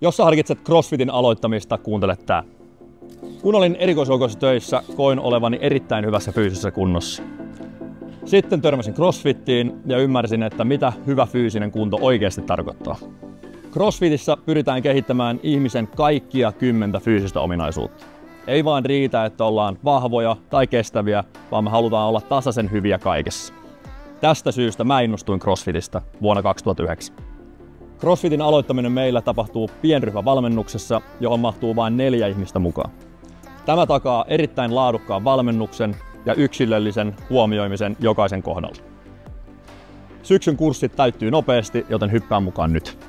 Jos sä harkitset CrossFitin aloittamista, kuuntele tää. Kun olin erikoisluokoisessa töissä, koin olevani erittäin hyvässä fyysisessä kunnossa. Sitten törmäsin CrossFittiin ja ymmärsin, että mitä hyvä fyysinen kunto oikeasti tarkoittaa. CrossFitissä pyritään kehittämään ihmisen kaikkia kymmentä fyysistä ominaisuutta. Ei vaan riitä, että ollaan vahvoja tai kestäviä, vaan me halutaan olla tasaisen hyviä kaikessa. Tästä syystä mä innostuin CrossFitista vuonna 2009. CrossFitin aloittaminen meillä tapahtuu pienryhmävalmennuksessa, johon mahtuu vain neljä ihmistä mukaan. Tämä takaa erittäin laadukkaan valmennuksen ja yksilöllisen huomioimisen jokaisen kohdalla. Syksyn kurssit täyttyy nopeasti, joten hyppää mukaan nyt.